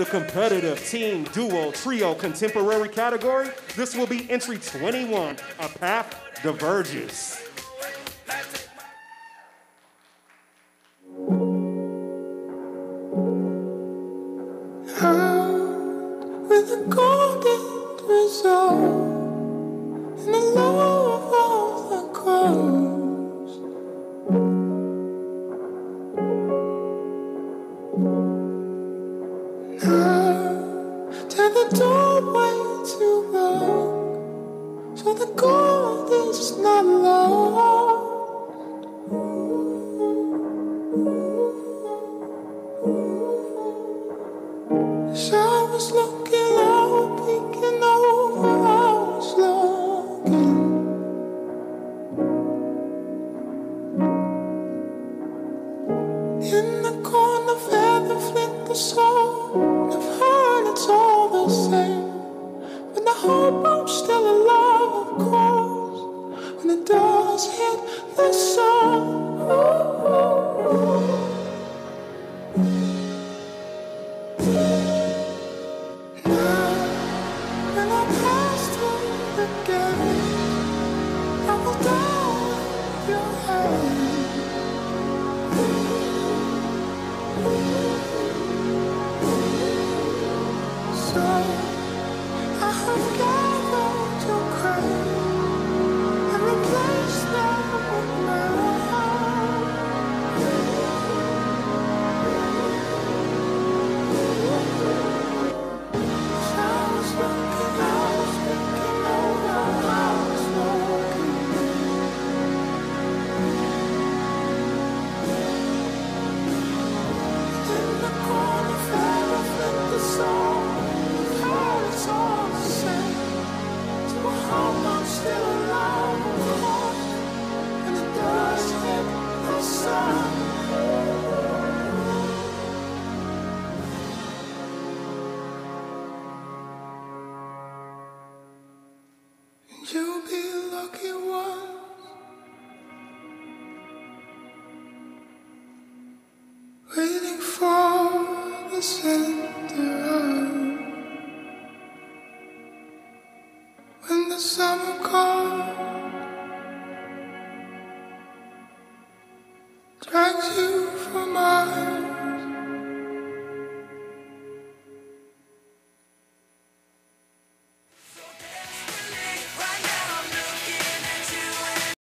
the competitive team, duo, trio, contemporary category, this will be entry 21. A path diverges. with a golden result the gold is not I was looking out, peeking over, I was looking. In the corner, feather flint the soul. So I have gathered Waiting for the center when the summer comes drags you from my